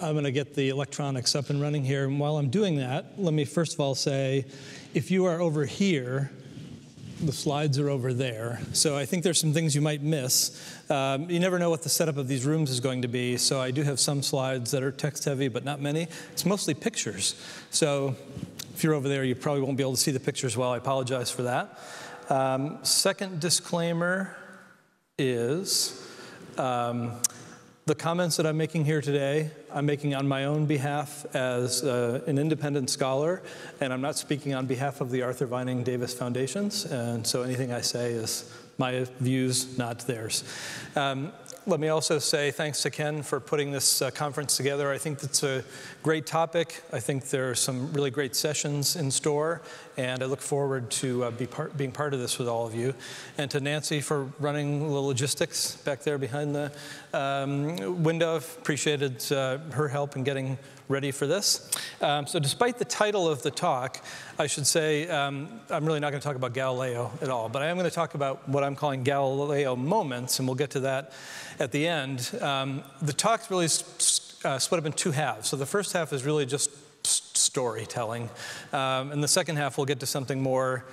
I'm going to get the electronics up and running here. And while I'm doing that, let me first of all say if you are over here, the slides are over there. So I think there's some things you might miss. Um, you never know what the setup of these rooms is going to be. So I do have some slides that are text heavy, but not many. It's mostly pictures. So if you're over there, you probably won't be able to see the pictures well. I apologize for that. Um, second disclaimer is um, the comments that I'm making here today, I'm making on my own behalf as uh, an independent scholar, and I'm not speaking on behalf of the Arthur Vining Davis Foundations, and so anything I say is my views, not theirs. Um, let me also say thanks to Ken for putting this uh, conference together. I think it's a great topic. I think there are some really great sessions in store, and I look forward to uh, be part, being part of this with all of you. And to Nancy for running the logistics back there behind the um, window. Appreciated uh, her help in getting ready for this. Um, so, despite the title of the talk, I should say um, I'm really not going to talk about Galileo at all, but I am going to talk about what I'm calling Galileo moments, and we'll get to that at the end. Um, the talk's really uh, split up in two halves. So the first half is really just storytelling, um, and the second half we'll get to something more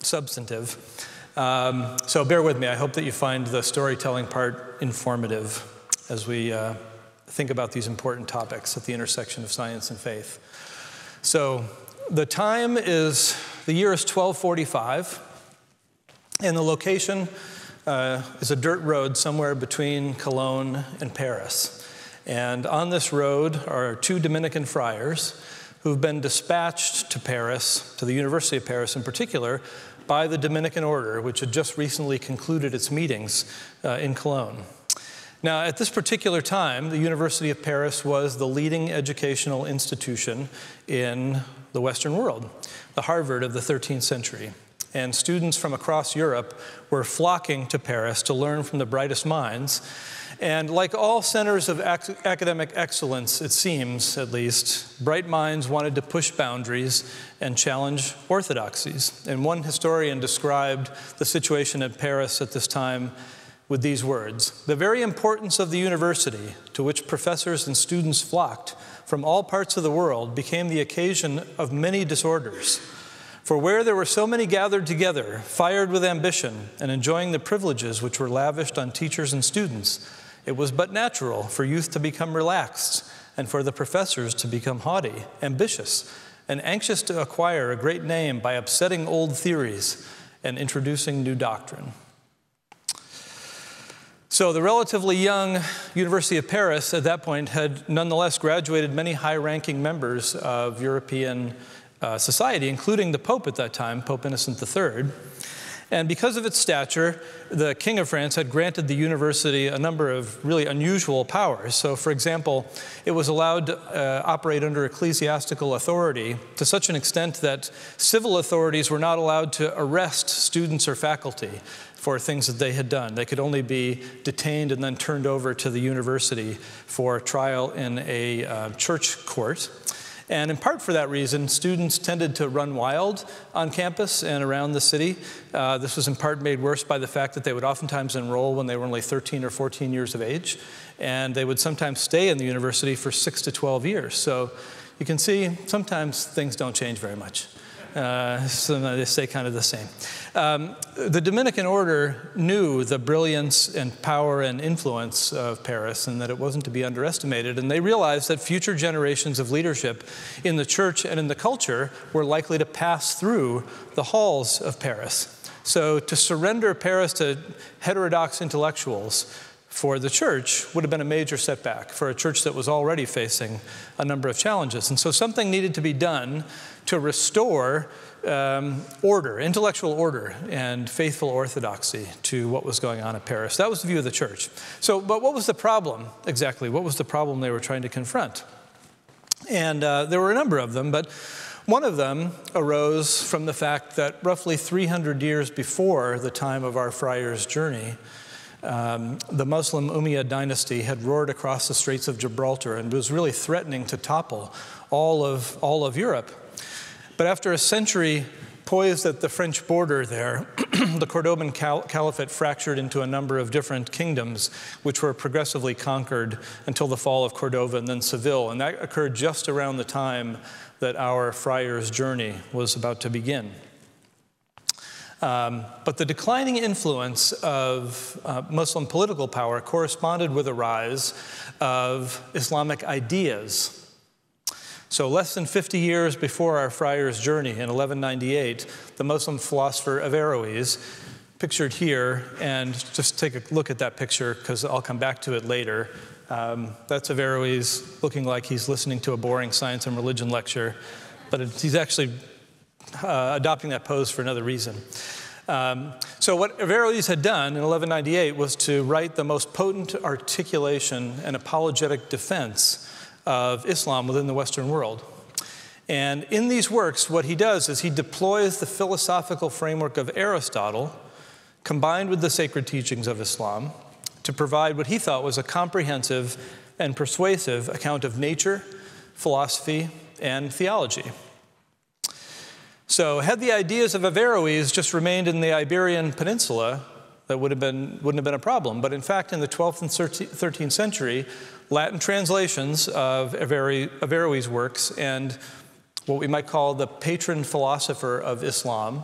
substantive. Um, so bear with me. I hope that you find the storytelling part informative as we uh, think about these important topics at the intersection of science and faith. So the time is the year is 1245, and the location uh, is a dirt road somewhere between Cologne and Paris. And on this road are two Dominican friars who've been dispatched to Paris, to the University of Paris in particular, by the Dominican Order, which had just recently concluded its meetings uh, in Cologne. Now, at this particular time, the University of Paris was the leading educational institution in the Western world, the Harvard of the 13th century and students from across Europe were flocking to Paris to learn from the brightest minds. And like all centers of ac academic excellence, it seems at least, bright minds wanted to push boundaries and challenge orthodoxies. And one historian described the situation at Paris at this time with these words The very importance of the university, to which professors and students flocked from all parts of the world, became the occasion of many disorders. For where there were so many gathered together, fired with ambition, and enjoying the privileges which were lavished on teachers and students, it was but natural for youth to become relaxed and for the professors to become haughty, ambitious, and anxious to acquire a great name by upsetting old theories and introducing new doctrine. So, the relatively young University of Paris at that point had nonetheless graduated many high ranking members of European uh, society, including the Pope at that time, Pope Innocent III. And because of its stature, the King of France had granted the university a number of really unusual powers. So, for example, it was allowed to uh, operate under ecclesiastical authority to such an extent that civil authorities were not allowed to arrest students or faculty for things that they had done. They could only be detained and then turned over to the university for trial in a uh, church court. And in part for that reason, students tended to run wild on campus and around the city. Uh, this was in part made worse by the fact that they would oftentimes enroll when they were only 13 or 14 years of age, and they would sometimes stay in the university for six to 12 years. So you can see sometimes things don't change very much. Uh, so they stay kind of the same. Um, the Dominican order knew the brilliance and power and influence of Paris and that it wasn't to be underestimated. And they realized that future generations of leadership in the church and in the culture were likely to pass through the halls of Paris. So to surrender Paris to heterodox intellectuals for the church would have been a major setback for a church that was already facing a number of challenges. And so something needed to be done to restore um, order, intellectual order, and faithful orthodoxy to what was going on at Paris. That was the view of the church. So, but what was the problem exactly? What was the problem they were trying to confront? And uh, there were a number of them, but one of them arose from the fact that roughly 300 years before the time of our friar's journey, um, the Muslim Umayyad dynasty had roared across the Straits of Gibraltar and was really threatening to topple all of, all of Europe. But after a century poised at the French border there, the Cordoban cal- Caliphate fractured into a number of different kingdoms, which were progressively conquered until the fall of Cordova and then Seville. And that occurred just around the time that our friar's journey was about to begin. Um, but the declining influence of uh, Muslim political power corresponded with a rise of Islamic ideas. So, less than 50 years before our friar's journey in 1198, the Muslim philosopher Averroes, pictured here, and just take a look at that picture because I'll come back to it later. Um, that's Averroes looking like he's listening to a boring science and religion lecture, but he's actually uh, adopting that pose for another reason. Um, so, what Averroes had done in 1198 was to write the most potent articulation and apologetic defense of Islam within the Western world. And in these works, what he does is he deploys the philosophical framework of Aristotle combined with the sacred teachings of Islam to provide what he thought was a comprehensive and persuasive account of nature, philosophy, and theology. So, had the ideas of Averroes just remained in the Iberian Peninsula, that would have been, wouldn't have been a problem. But in fact, in the 12th and 13th century, Latin translations of Averroes' works and what we might call the patron philosopher of Islam,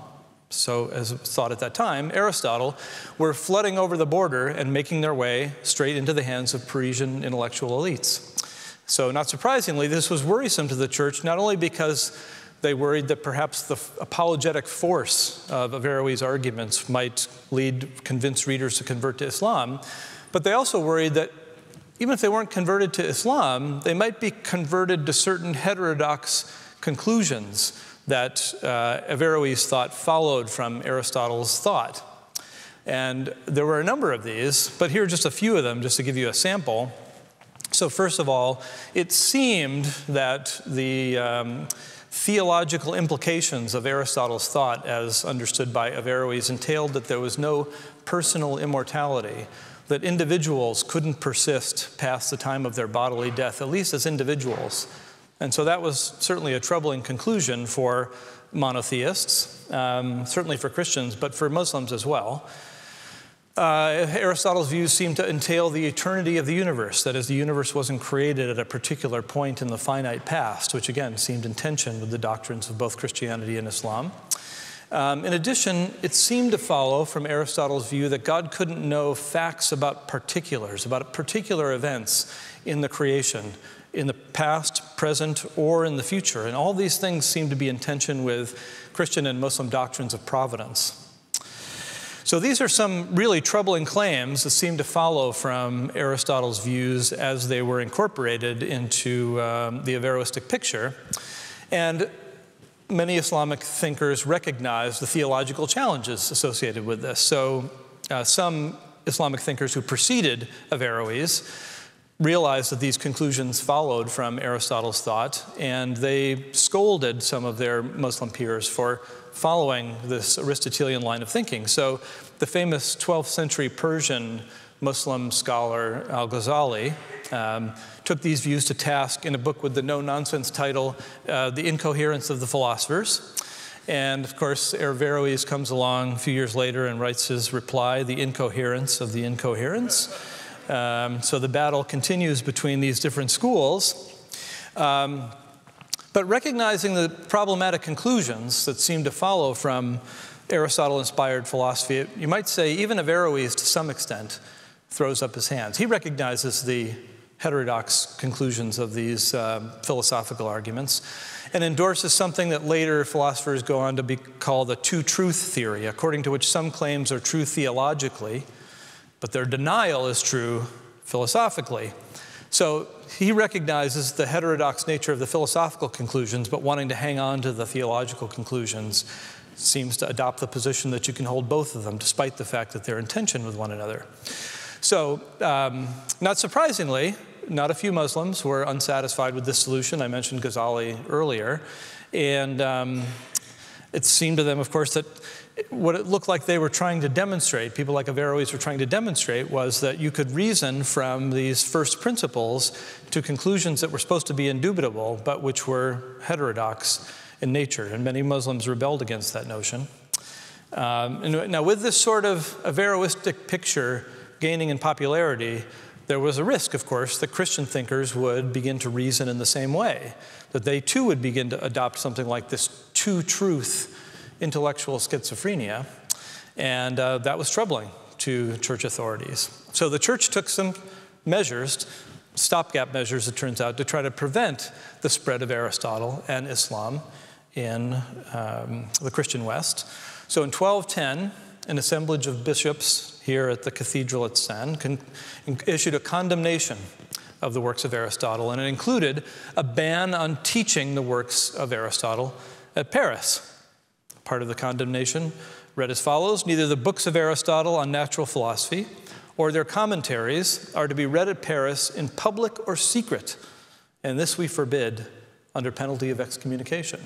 so as thought at that time, Aristotle, were flooding over the border and making their way straight into the hands of Parisian intellectual elites. So, not surprisingly, this was worrisome to the church, not only because they worried that perhaps the apologetic force of Averroes' arguments might lead convinced readers to convert to Islam, but they also worried that even if they weren't converted to Islam, they might be converted to certain heterodox conclusions that uh, Averroes thought followed from Aristotle's thought. And there were a number of these, but here are just a few of them, just to give you a sample. So, first of all, it seemed that the um, theological implications of Aristotle's thought, as understood by Averroes, entailed that there was no personal immortality, that individuals couldn't persist past the time of their bodily death, at least as individuals. And so that was certainly a troubling conclusion for monotheists, um, certainly for Christians, but for Muslims as well. Uh, Aristotle's views seem to entail the eternity of the universe, that is, the universe wasn't created at a particular point in the finite past, which again seemed in tension with the doctrines of both Christianity and Islam. Um, in addition, it seemed to follow from Aristotle's view that God couldn't know facts about particulars, about particular events in the creation, in the past, present, or in the future. And all these things seem to be in tension with Christian and Muslim doctrines of providence. So these are some really troubling claims that seem to follow from Aristotle's views as they were incorporated into um, the Averroistic picture. And many Islamic thinkers recognize the theological challenges associated with this. So uh, some Islamic thinkers who preceded Averroes realized that these conclusions followed from Aristotle's thought, and they scolded some of their Muslim peers for following this Aristotelian line of thinking. So the famous 12th century Persian Muslim scholar Al Ghazali um, took these views to task in a book with the no nonsense title, uh, The Incoherence of the Philosophers. And of course, Averroes comes along a few years later and writes his reply, The Incoherence of the Incoherence. Um, so the battle continues between these different schools. Um, but recognizing the problematic conclusions that seem to follow from Aristotle inspired philosophy, you might say even Averroes to some extent throws up his hands. He recognizes the heterodox conclusions of these uh, philosophical arguments and endorses something that later philosophers go on to be called the two truth theory, according to which some claims are true theologically, but their denial is true philosophically. So he recognizes the heterodox nature of the philosophical conclusions, but wanting to hang on to the theological conclusions seems to adopt the position that you can hold both of them, despite the fact that they're in tension with one another. So, um, not surprisingly, not a few Muslims were unsatisfied with this solution. I mentioned Ghazali earlier. And um, it seemed to them, of course, that what it looked like they were trying to demonstrate, people like Averroes were trying to demonstrate, was that you could reason from these first principles to conclusions that were supposed to be indubitable, but which were heterodox in nature. And many Muslims rebelled against that notion. Um, now, with this sort of Averroistic picture gaining in popularity, there was a risk, of course, that Christian thinkers would begin to reason in the same way, that they too would begin to adopt something like this two truth intellectual schizophrenia. And uh, that was troubling to church authorities. So the church took some measures, stopgap measures, it turns out, to try to prevent the spread of Aristotle and Islam in um, the Christian West. So in 1210, an assemblage of bishops here at the cathedral at con- issued a condemnation of the works of Aristotle, and it included a ban on teaching the works of Aristotle at Paris. Part of the condemnation read as follows Neither the books of Aristotle on natural philosophy or their commentaries are to be read at Paris in public or secret, and this we forbid under penalty of excommunication.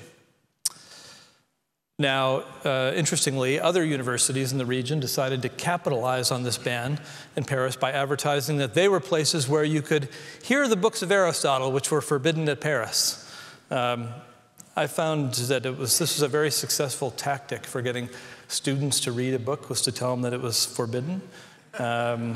Now, uh, interestingly, other universities in the region decided to capitalize on this ban in Paris by advertising that they were places where you could hear the books of Aristotle, which were forbidden at Paris. Um, I found that it was, this was a very successful tactic for getting students to read a book, was to tell them that it was forbidden. Um,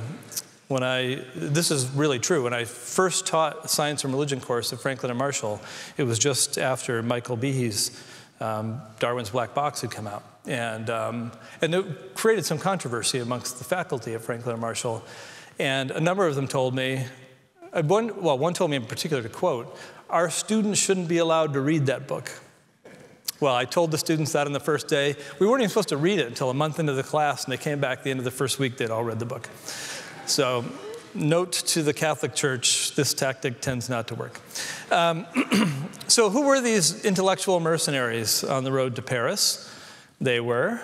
when I, this is really true, when I first taught science and religion course at Franklin and Marshall, it was just after Michael Behe's um, Darwin's Black Box had come out. And, um, and it created some controversy amongst the faculty at Franklin and Marshall. And a number of them told me, uh, one, well, one told me in particular to quote, our students shouldn't be allowed to read that book. Well, I told the students that on the first day. We weren't even supposed to read it until a month into the class, and they came back at the end of the first week, they'd all read the book. So, note to the Catholic Church this tactic tends not to work. Um, so, who were these intellectual mercenaries on the road to Paris? They were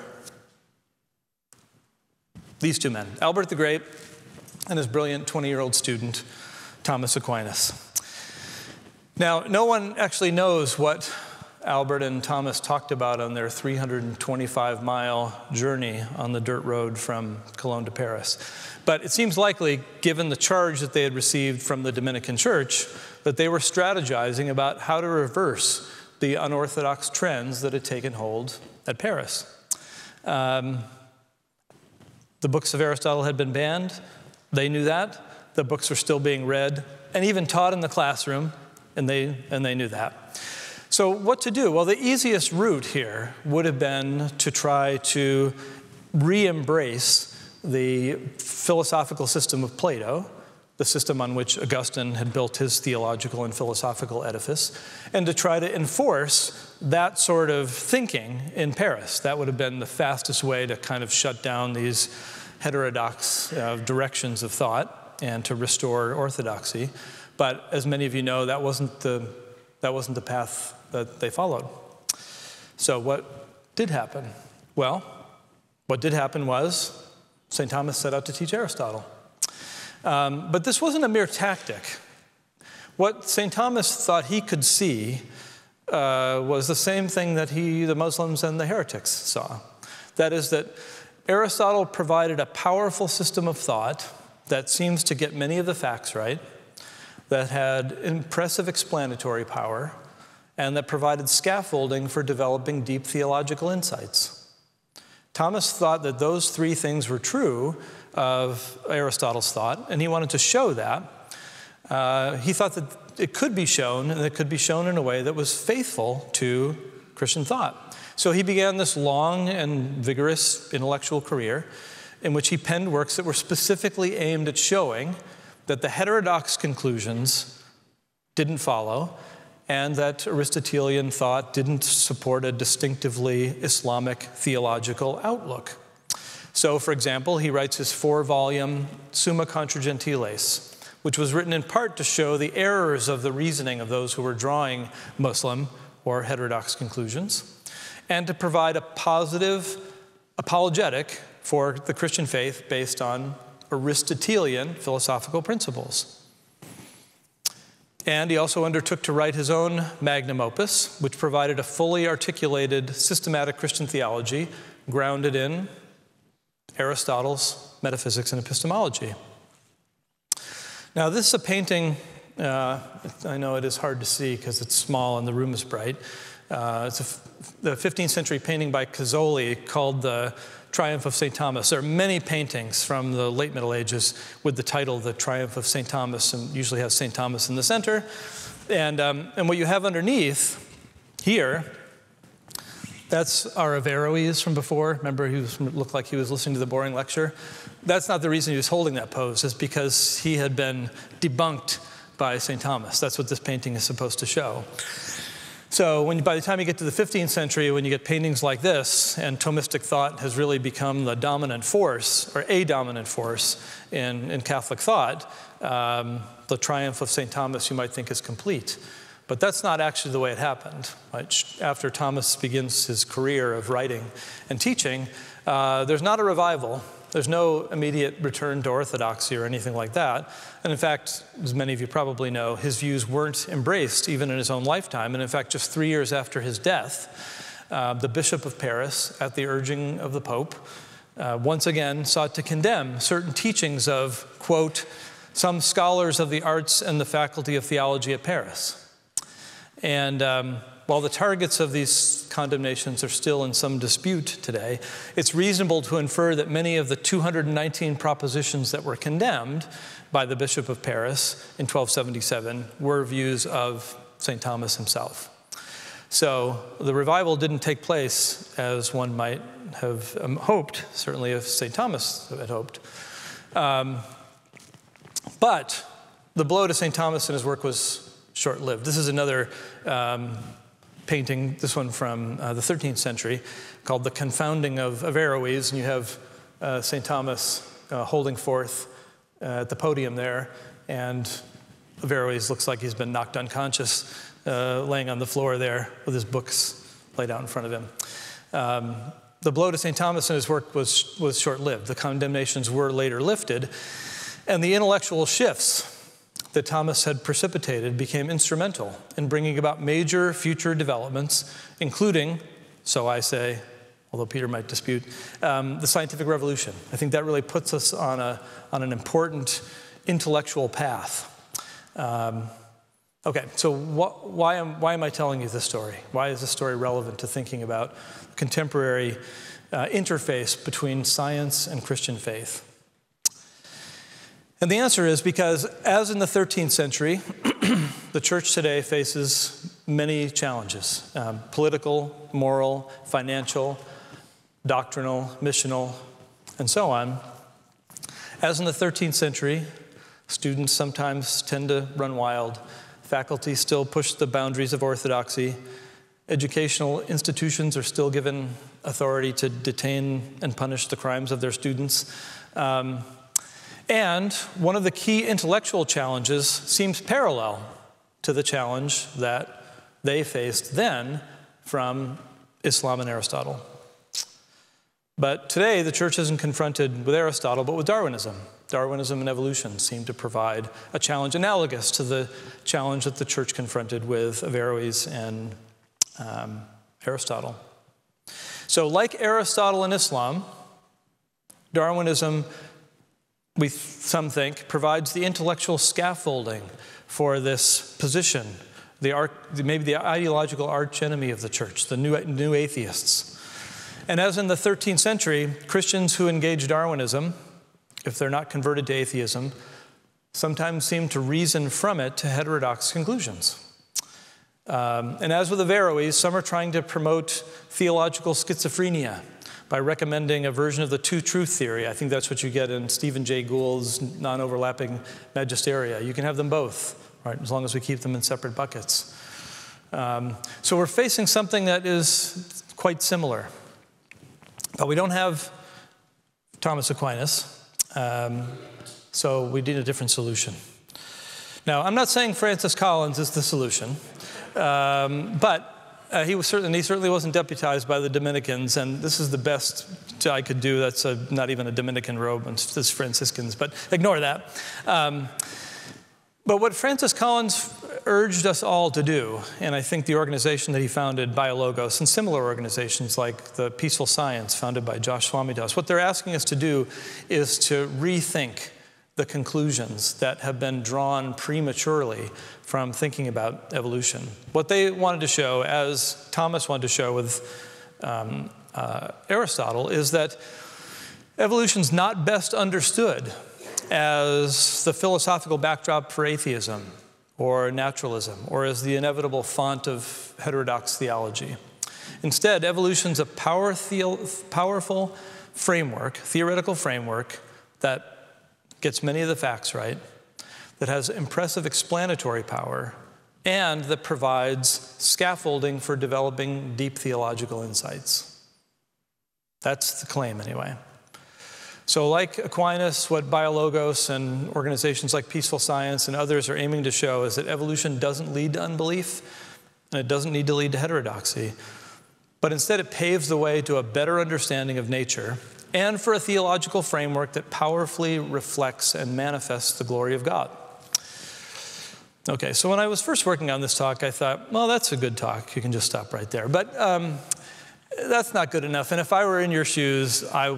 these two men Albert the Great and his brilliant 20 year old student, Thomas Aquinas. Now, no one actually knows what Albert and Thomas talked about on their 325 mile journey on the dirt road from Cologne to Paris. But it seems likely, given the charge that they had received from the Dominican Church, that they were strategizing about how to reverse the unorthodox trends that had taken hold at Paris. Um, the books of Aristotle had been banned. They knew that. The books were still being read and even taught in the classroom, and they, and they knew that. So, what to do? Well, the easiest route here would have been to try to re embrace the philosophical system of Plato, the system on which Augustine had built his theological and philosophical edifice, and to try to enforce that sort of thinking in Paris. That would have been the fastest way to kind of shut down these heterodox uh, directions of thought and to restore orthodoxy. But as many of you know, that wasn't the, that wasn't the path that they followed. So, what did happen? Well, what did happen was St. Thomas set out to teach Aristotle. Um, but this wasn't a mere tactic. What St. Thomas thought he could see uh, was the same thing that he, the Muslims and the heretics saw. That is, that Aristotle provided a powerful system of thought that seems to get many of the facts right, that had impressive explanatory power, and that provided scaffolding for developing deep theological insights. Thomas thought that those three things were true of Aristotle's thought, and he wanted to show that. Uh, he thought that it could be shown, and it could be shown in a way that was faithful to Christian thought. So he began this long and vigorous intellectual career in which he penned works that were specifically aimed at showing that the heterodox conclusions didn't follow and that Aristotelian thought didn't support a distinctively Islamic theological outlook. So, for example, he writes his four volume Summa Contra Gentiles, which was written in part to show the errors of the reasoning of those who were drawing Muslim or heterodox conclusions, and to provide a positive apologetic for the Christian faith based on Aristotelian philosophical principles. And he also undertook to write his own magnum opus, which provided a fully articulated systematic Christian theology grounded in Aristotle's metaphysics and epistemology. Now, this is a painting, uh, I know it is hard to see because it's small and the room is bright, Uh, it's a, the 15th century painting by Gozzoli called the Triumph of St. Thomas. There are many paintings from the late Middle Ages with the title The Triumph of St. Thomas, and usually has St. Thomas in the center. And, um, and what you have underneath here, that's our Averroes from before. Remember, he was, looked like he was listening to the boring lecture. That's not the reason he was holding that pose, it's because he had been debunked by St. Thomas. That's what this painting is supposed to show. So when, by the time you get to the 15th century, when you get paintings like this, and Thomistic thought has really become the dominant force, or a dominant force in, in Catholic thought, um, the triumph of St. Thomas you might think is complete. But that's not actually the way it happened. After Thomas begins his career of writing and teaching, uh, there's not a revival there's no immediate return to orthodoxy or anything like that. And in fact, as many of you probably know, his views weren't embraced even in his own lifetime. And in fact, just three years after his death, uh, the Bishop of Paris, at the urging of the Pope, uh, once again sought to condemn certain teachings of, quote, some scholars of the arts and the faculty of theology at Paris. And um, while the targets of these condemnations are still in some dispute today, it's reasonable to infer that many of the 219 propositions that were condemned by the Bishop of Paris in 1277 were views of St. Thomas himself. So the revival didn't take place as one might have um, hoped, certainly if St. Thomas had hoped. Um, but the blow to St. Thomas and his work was short lived. This is another um, painting, this one from uh, the 13th century, called The Confounding of Averroes. And you have uh, St. Thomas uh, holding forth uh, at the podium there. And Averroes looks like he's been knocked unconscious, uh, laying on the floor there with his books laid out in front of him. Um, the blow to St. Thomas and his work was, was short lived. The condemnations were later lifted. And the intellectual shifts that Thomas had precipitated became instrumental in bringing about major future developments, including, so I say, although Peter might dispute, um, the scientific revolution. I think that really puts us on, a, on an important intellectual path. Um, okay, so wh- why, am, why am I telling you this story? Why is this story relevant to thinking about contemporary uh, interface between science and Christian faith? And the answer is because, as in the 13th century, the church today faces many challenges um, political, moral, financial, doctrinal, missional, and so on. As in the 13th century, students sometimes tend to run wild, faculty still push the boundaries of orthodoxy, educational institutions are still given authority to detain and punish the crimes of their students. Um, and one of the key intellectual challenges seems parallel to the challenge that they faced then from Islam and Aristotle. But today, the church isn't confronted with Aristotle, but with Darwinism. Darwinism and evolution seem to provide a challenge analogous to the challenge that the church confronted with Averroes and um, Aristotle. So, like Aristotle and Islam, Darwinism we, some think, provides the intellectual scaffolding for this position, the maybe the ideological archenemy of the church, the new, new atheists. And as in the 13th century, Christians who engage Darwinism, if they're not converted to atheism, sometimes seem to reason from it to heterodox conclusions. Um, and as with Averroes, some are trying to promote theological schizophrenia by recommending a version of the two truth theory. I think that's what you get in Stephen Jay Gould's non overlapping magisteria. You can have them both, right, as long as we keep them in separate buckets. Um, so we're facing something that is quite similar. But we don't have Thomas Aquinas, um, so we need a different solution. Now, I'm not saying Francis Collins is the solution, um, but uh, he was certainly he certainly wasn't deputized by the Dominicans, and this is the best I could do. That's a, not even a Dominican robe, it's Franciscans, but ignore that. Um, but what Francis Collins urged us all to do, and I think the organization that he founded, Biologos, and similar organizations like the Peaceful Science, founded by Josh Swamidass, what they're asking us to do is to rethink the conclusions that have been drawn prematurely from thinking about evolution. What they wanted to show, as Thomas wanted to show with um, uh, Aristotle, is that evolution's not best understood as the philosophical backdrop for atheism or naturalism or as the inevitable font of heterodox theology. Instead, evolution's a power powerful framework, theoretical framework, that gets many of the facts right, that has impressive explanatory power, and that provides scaffolding for developing deep theological insights. That's the claim, anyway. So, like Aquinas, what Biologos and organizations like Peaceful Science and others are aiming to show is that evolution doesn't lead to unbelief and it doesn't need to lead to heterodoxy, but instead it paves the way to a better understanding of nature and for a theological framework that powerfully reflects and manifests the glory of God. Okay, so when I was first working on this talk, I thought, well, that's a good talk. You can just stop right there. But um, that's not good enough. And if I were in your shoes, I,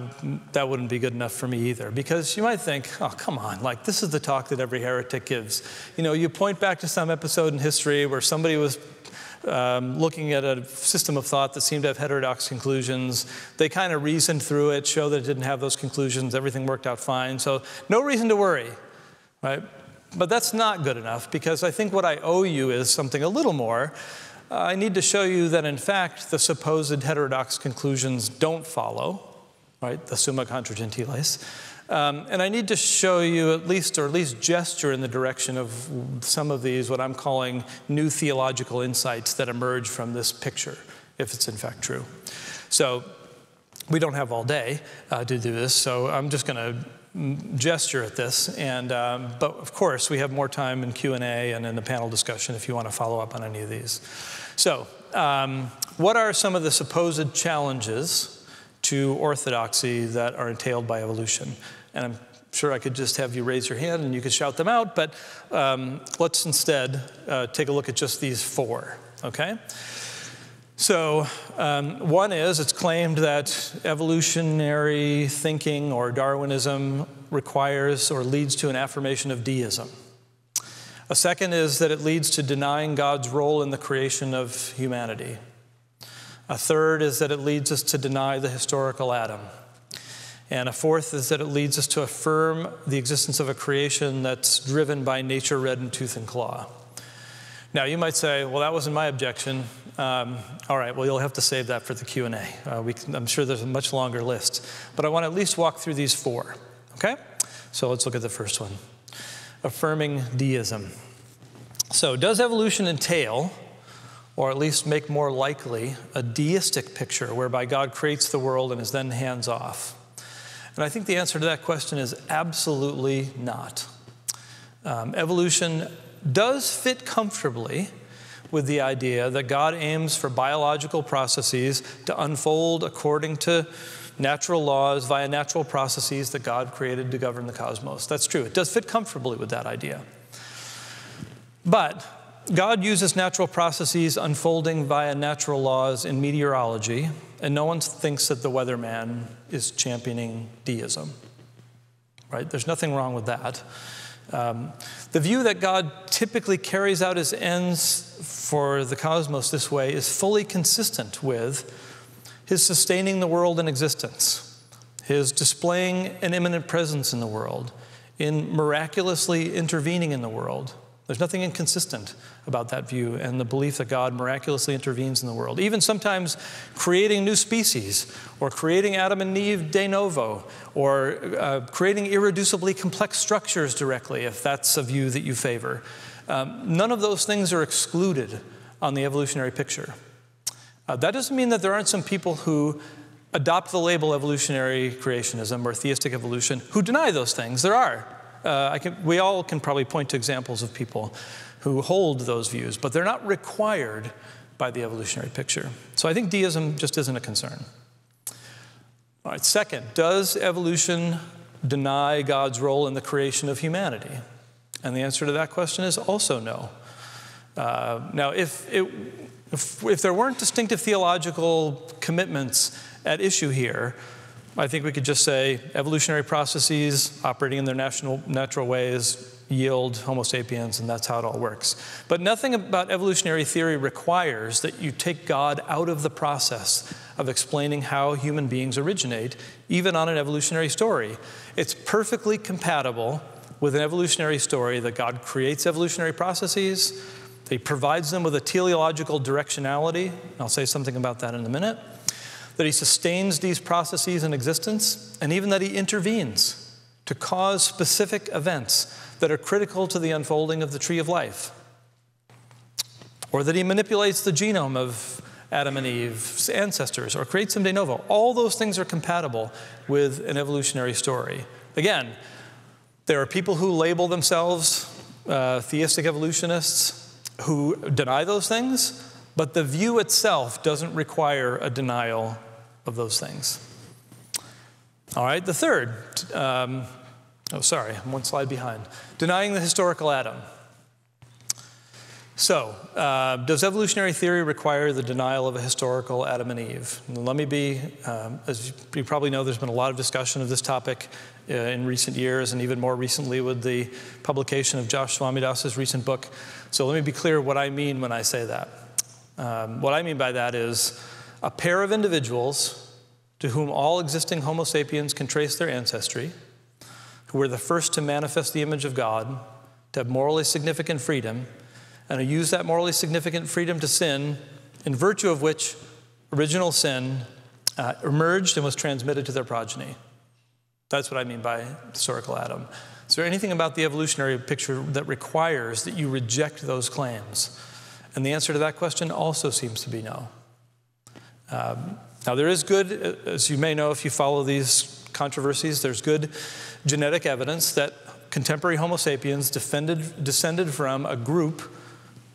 that wouldn't be good enough for me either. Because you might think, oh, come on, like this is the talk that every heretic gives. You know, you point back to some episode in history where somebody was um, looking at a system of thought that seemed to have heterodox conclusions. They kind of reasoned through it, showed that it didn't have those conclusions, everything worked out fine. So, no reason to worry, right? But that's not good enough because I think what I owe you is something a little more. Uh, I need to show you that, in fact, the supposed heterodox conclusions don't follow, right? The summa contra gentiles. Um, and I need to show you at least, or at least gesture in the direction of some of these, what I'm calling new theological insights that emerge from this picture, if it's in fact true. So we don't have all day uh, to do this, so I'm just going to gesture at this. And, um, but of course, we have more time in Q&A and in the panel discussion if you want to follow up on any of these. So um, what are some of the supposed challenges to orthodoxy that are entailed by evolution? And I'm sure I could just have you raise your hand and you could shout them out, but um, let's instead uh, take a look at just these four, okay? So, um, one is it's claimed that evolutionary thinking or Darwinism requires or leads to an affirmation of deism. A second is that it leads to denying God's role in the creation of humanity. A third is that it leads us to deny the historical Adam. And a fourth is that it leads us to affirm the existence of a creation that's driven by nature red in tooth and claw. Now, you might say, well, that wasn't my objection. Um, all right, well, you'll have to save that for the Q&A. Uh, I'm sure there's a much longer list. But I want to at least walk through these four, okay? So let's look at the first one. Affirming deism. So does evolution entail, or at least make more likely, a deistic picture whereby God creates the world and is then hands off? And I think the answer to that question is absolutely not. Um, evolution does fit comfortably with the idea that God aims for biological processes to unfold according to natural laws via natural processes that God created to govern the cosmos. That's true. It does fit comfortably with that idea. But God uses natural processes unfolding via natural laws in meteorology and no one thinks that the weatherman is championing deism, right? There's nothing wrong with that. Um, the view that God typically carries out his ends for the cosmos this way is fully consistent with his sustaining the world in existence, his displaying an immanent presence in the world, in miraculously intervening in the world, there's nothing inconsistent about that view and the belief that God miraculously intervenes in the world. Even sometimes creating new species, or creating Adam and Eve de novo, or uh, creating irreducibly complex structures directly, if that's a view that you favor. Um, none of those things are excluded on the evolutionary picture. Uh, that doesn't mean that there aren't some people who adopt the label evolutionary creationism or theistic evolution who deny those things. There are. Uh, can, we all can probably point to examples of people who hold those views, but they're not required by the evolutionary picture. So I think deism just isn't a concern. All right, second, does evolution deny God's role in the creation of humanity? And the answer to that question is also no. Uh, now, if, it, if, if there weren't distinctive theological commitments at issue here, I think we could just say evolutionary processes operating in their national, natural ways yield Homo sapiens, and that's how it all works. But nothing about evolutionary theory requires that you take God out of the process of explaining how human beings originate, even on an evolutionary story. It's perfectly compatible with an evolutionary story that God creates evolutionary processes, he provides them with a teleological directionality. I'll say something about that in a minute. That he sustains these processes in existence, and even that he intervenes to cause specific events that are critical to the unfolding of the tree of life. Or that he manipulates the genome of Adam and Eve's ancestors or creates them de novo. All those things are compatible with an evolutionary story. Again, there are people who label themselves uh, theistic evolutionists who deny those things, but the view itself doesn't require a denial of those things. All right, the third, um, oh, sorry, I'm one slide behind. Denying the historical Adam. So, uh, does evolutionary theory require the denial of a historical Adam and Eve? Let me be, um, as you probably know, there's been a lot of discussion of this topic uh, in recent years, and even more recently with the publication of Josh Swamidass's recent book. So, let me be clear what I mean when I say that. Um, what I mean by that is a pair of individuals to whom all existing Homo sapiens can trace their ancestry, who were the first to manifest the image of God, to have morally significant freedom and to use that morally significant freedom to sin, in virtue of which original sin uh, emerged and was transmitted to their progeny. That's what I mean by historical Adam. Is there anything about the evolutionary picture that requires that you reject those claims? And the answer to that question also seems to be no. Um, now, there is good, as you may know if you follow these controversies, there's good genetic evidence that contemporary Homo sapiens defended, descended from a group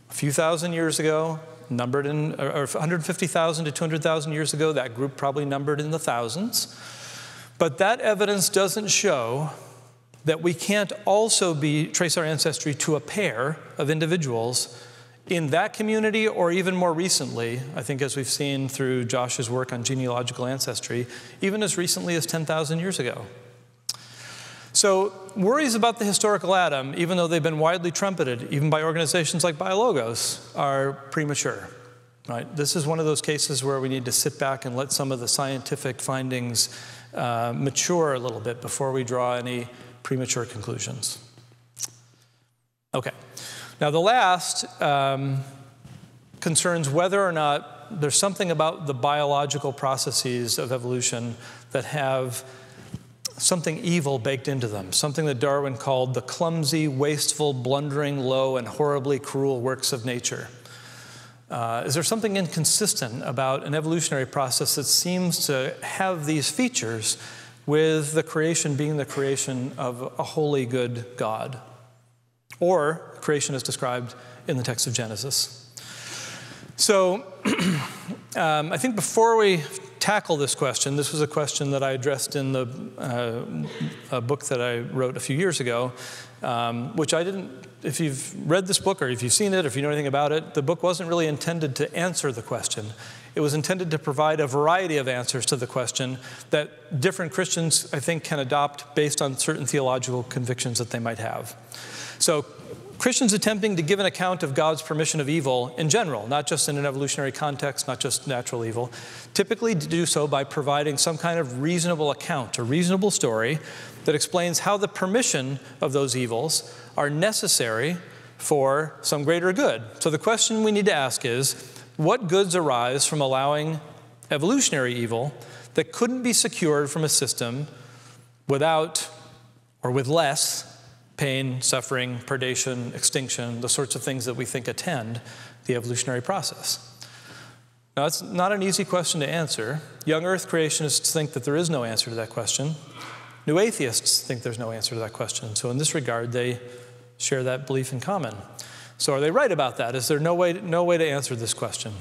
a few thousand years ago, numbered in, or 150,000 to 200,000 years ago, that group probably numbered in the thousands. But that evidence doesn't show that we can't also be, trace our ancestry to a pair of individuals in that community, or even more recently, I think as we've seen through Josh's work on genealogical ancestry, even as recently as 10,000 years ago. So, worries about the historical Adam, even though they've been widely trumpeted, even by organizations like Biologos, are premature. Right? This is one of those cases where we need to sit back and let some of the scientific findings uh, mature a little bit before we draw any premature conclusions. Okay. Now, the last um, concerns whether or not there's something about the biological processes of evolution that have something evil baked into them, something that Darwin called the clumsy, wasteful, blundering, low, and horribly cruel works of nature. Uh, is there something inconsistent about an evolutionary process that seems to have these features with the creation being the creation of a holy, good God? Or creation as described in the text of Genesis. So um, I think before we tackle this question. This was a question that I addressed in the uh, book that I wrote a few years ago, um, which I didn't, if you've read this book or if you've seen it, or if you know anything about it, the book wasn't really intended to answer the question. It was intended to provide a variety of answers to the question that different Christians, I think, can adopt based on certain theological convictions that they might have. So, Christians attempting to give an account of God's permission of evil in general, not just in an evolutionary context, not just natural evil, typically do so by providing some kind of reasonable account, a reasonable story that explains how the permission of those evils are necessary for some greater good. So the question we need to ask is what goods arise from allowing evolutionary evil that couldn't be secured from a system without or with less pain, suffering, predation, extinction, the sorts of things that we think attend the evolutionary process. Now, it's not an easy question to answer. Young earth creationists think that there is no answer to that question. New atheists think there's no answer to that question. So, in this regard, they share that belief in common. So, are they right about that? Is there no way, no way to answer this question?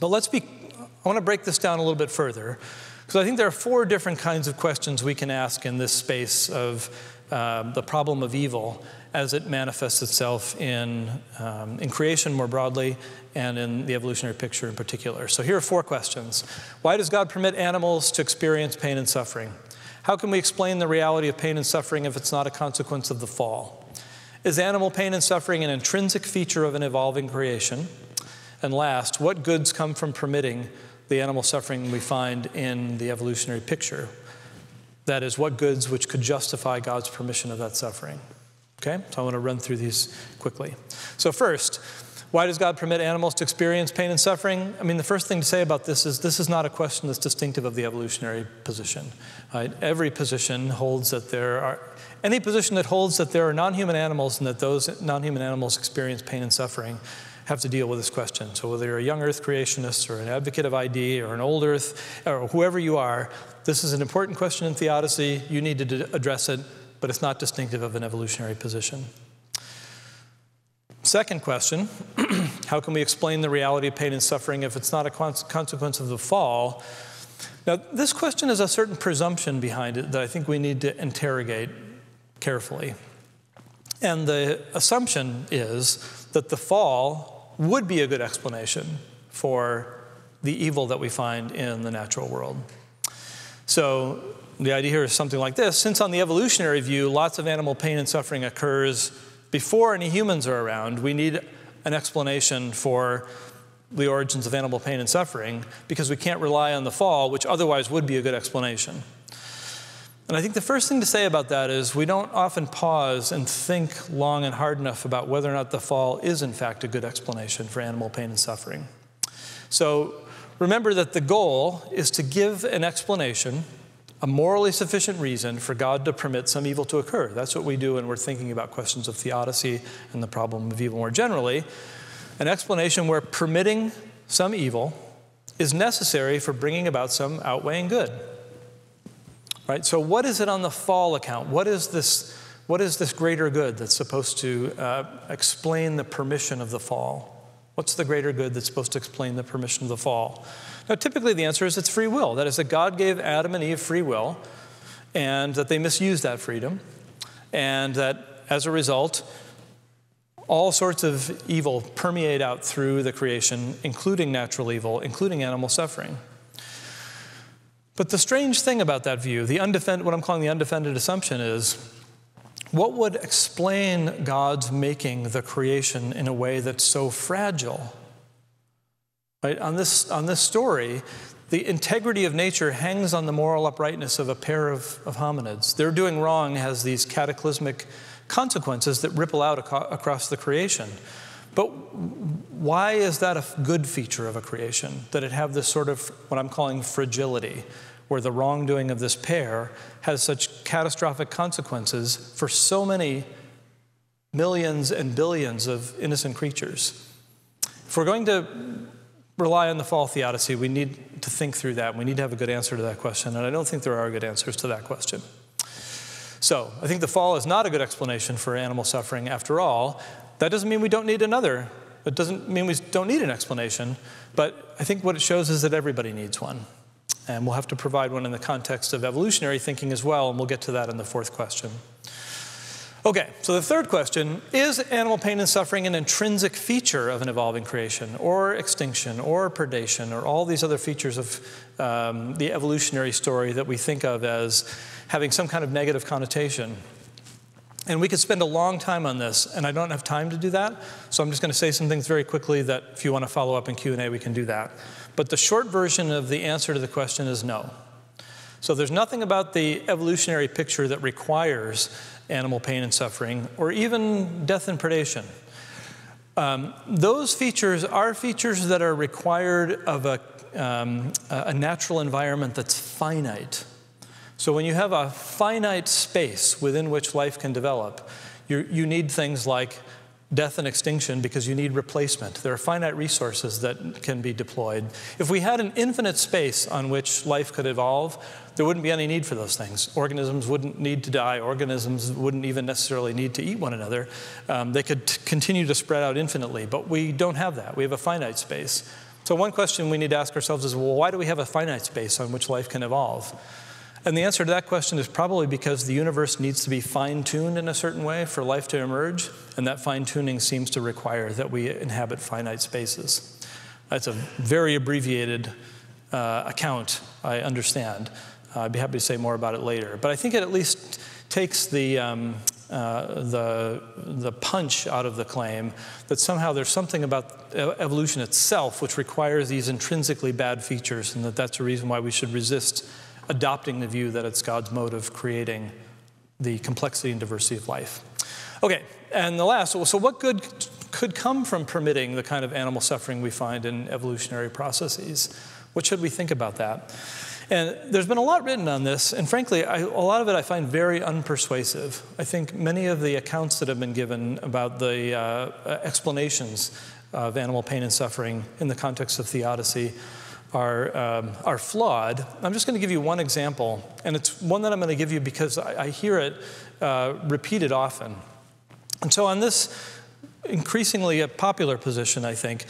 But let's be, I want to break this down a little bit further, because I think there are four different kinds of questions we can ask in this space of uh, the problem of evil as it manifests itself in, um, in creation more broadly and in the evolutionary picture in particular. So here are four questions. Why does God permit animals to experience pain and suffering? How can we explain the reality of pain and suffering if it's not a consequence of the fall? Is animal pain and suffering an intrinsic feature of an evolving creation? And last, what goods come from permitting the animal suffering we find in the evolutionary picture? That is, what goods which could justify God's permission of that suffering? Okay, so I want to run through these quickly. So, first, why does God permit animals to experience pain and suffering? I mean, the first thing to say about this is this is not a question that's distinctive of the evolutionary position. Right? Every position holds that there are, any position that holds that there are non human animals and that those non human animals experience pain and suffering have to deal with this question. So, whether you're a young earth creationist or an advocate of ID or an old earth or whoever you are, this is an important question in theodicy. You need to address it but it's not distinctive of an evolutionary position. Second question How can we explain the reality of pain and suffering if it's not a consequence of the fall? Now, this question has a certain presumption behind it that I think we need to interrogate carefully. And the assumption is that the fall would be a good explanation for the evil that we find in the natural world. So, the idea here is something like this since, on the evolutionary view, lots of animal pain and suffering occurs before any humans are around, we need an explanation for the origins of animal pain and suffering because we can't rely on the fall, which otherwise would be a good explanation. And I think the first thing to say about that is we don't often pause and think long and hard enough about whether or not the fall is, in fact, a good explanation for animal pain and suffering. So remember that the goal is to give an explanation a morally sufficient reason for God to permit some evil to occur. That's what we do when we're thinking about questions of theodicy and the problem of evil more generally. An explanation where permitting some evil is necessary for bringing about some outweighing good. Right? So, what is it on the fall account? What is this, what is this greater good that's supposed to uh, explain the permission of the fall? What's the greater good that's supposed to explain the permission of the fall? Now, typically the answer is it's free will. That is, that God gave Adam and Eve free will, and that they misused that freedom, and that as a result, all sorts of evil permeate out through the creation, including natural evil, including animal suffering. But the strange thing about that view, the undefended, what I'm calling the undefended assumption, is what would explain God's making the creation in a way that's so fragile Right? On, this, on this story, the integrity of nature hangs on the moral uprightness of a pair of, of hominids. Their doing wrong has these cataclysmic consequences that ripple out ac- across the creation. But why is that a good feature of a creation? That it have this sort of what I'm calling fragility, where the wrongdoing of this pair has such catastrophic consequences for so many millions and billions of innocent creatures. If we're going to rely on the fall theodicy, we need to think through that. We need to have a good answer to that question, and I don't think there are good answers to that question. So, I think the fall is not a good explanation for animal suffering after all. That doesn't mean we don't need another. It doesn't mean we don't need an explanation, but I think what it shows is that everybody needs one. And we'll have to provide one in the context of evolutionary thinking as well, and we'll get to that in the fourth question. Okay, so the third question is animal pain and suffering an intrinsic feature of an evolving creation, or extinction, or predation, or all these other features of um, the evolutionary story that we think of as having some kind of negative connotation? And we could spend a long time on this, and I don't have time to do that, so I'm just going to say some things very quickly that if you want to follow up in Q&A, we can do that. But the short version of the answer to the question is no. So there's nothing about the evolutionary picture that requires animal pain and suffering, or even death and predation. Um, those features are features that are required of a, um, a natural environment that's finite. So when you have a finite space within which life can develop, you need things like death and extinction because you need replacement. There are finite resources that can be deployed. If we had an infinite space on which life could evolve, there wouldn't be any need for those things. Organisms wouldn't need to die. Organisms wouldn't even necessarily need to eat one another. Um, they could continue to spread out infinitely, but we don't have that. We have a finite space. So, one question we need to ask ourselves is well, why do we have a finite space on which life can evolve? And the answer to that question is probably because the universe needs to be fine tuned in a certain way for life to emerge, and that fine tuning seems to require that we inhabit finite spaces. That's a very abbreviated uh, account, I understand. Uh, I'd be happy to say more about it later. But I think it at least takes the, um, uh, the, the punch out of the claim that somehow there's something about evolution itself which requires these intrinsically bad features, and that that's a reason why we should resist adopting the view that it's God's mode of creating the complexity and diversity of life. Okay, and the last, so what good could come from permitting the kind of animal suffering we find in evolutionary processes? What should we think about that? And there's been a lot written on this, and frankly, I, a lot of it I find very unpersuasive. I think many of the accounts that have been given about the uh, explanations of animal pain and suffering in the context of theodicy are, um, are flawed. I'm just going to give you one example, and it's one that I'm going to give you because I, I hear it uh, repeated often. And so, on this increasingly a popular position, I think,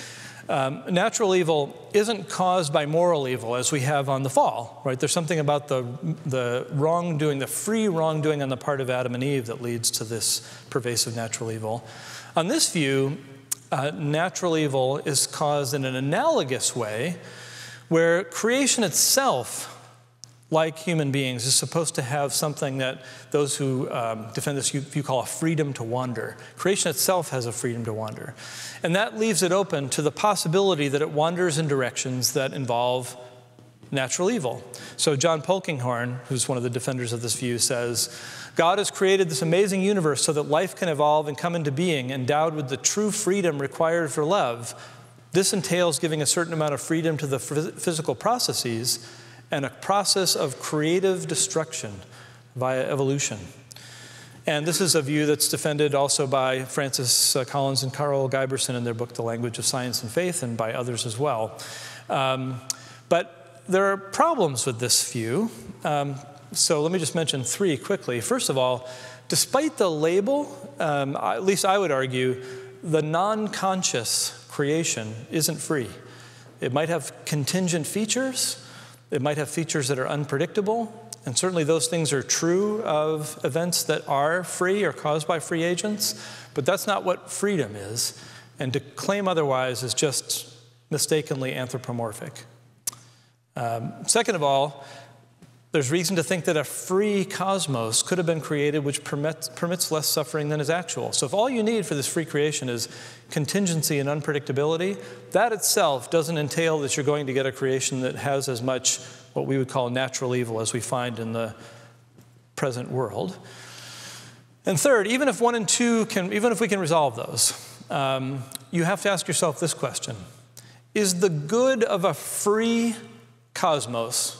um, natural evil isn't caused by moral evil as we have on the fall, right? There's something about the, the wrongdoing, the free wrongdoing on the part of Adam and Eve that leads to this pervasive natural evil. On this view, uh, natural evil is caused in an analogous way where creation itself like human beings, is supposed to have something that those who um, defend this view, call a freedom to wander. Creation itself has a freedom to wander. And that leaves it open to the possibility that it wanders in directions that involve natural evil. So, John Polkinghorne, who's one of the defenders of this view, says God has created this amazing universe so that life can evolve and come into being, endowed with the true freedom required for love. This entails giving a certain amount of freedom to the physical processes and a process of creative destruction via evolution. And this is a view that's defended also by Francis uh, Collins and Karl Giberson in their book, The Language of Science and Faith, and by others as well. Um, but there are problems with this view. Um, so let me just mention three quickly. First of all, despite the label, um, at least I would argue, the non conscious creation isn't free. It might have contingent features, it might have features that are unpredictable, and certainly those things are true of events that are free or caused by free agents, but that's not what freedom is. And to claim otherwise is just mistakenly anthropomorphic. Um, second of all, there's reason to think that a free cosmos could have been created which permits, permits less suffering than is actual. So, if all you need for this free creation is contingency and unpredictability, that itself doesn't entail that you're going to get a creation that has as much what we would call natural evil as we find in the present world. And third, even if one and two can, even if we can resolve those, um, you have to ask yourself this question Is the good of a free cosmos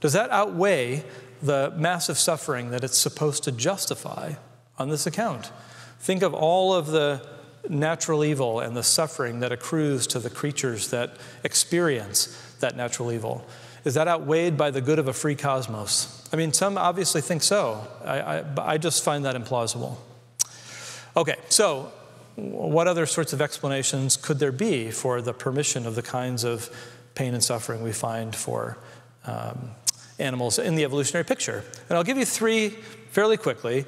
does that outweigh the massive suffering that it's supposed to justify on this account? Think of all of the natural evil and the suffering that accrues to the creatures that experience that natural evil. Is that outweighed by the good of a free cosmos? I mean, some obviously think so. I, I, I just find that implausible. Okay, so what other sorts of explanations could there be for the permission of the kinds of pain and suffering we find for um, animals in the evolutionary picture. And I'll give you three fairly quickly.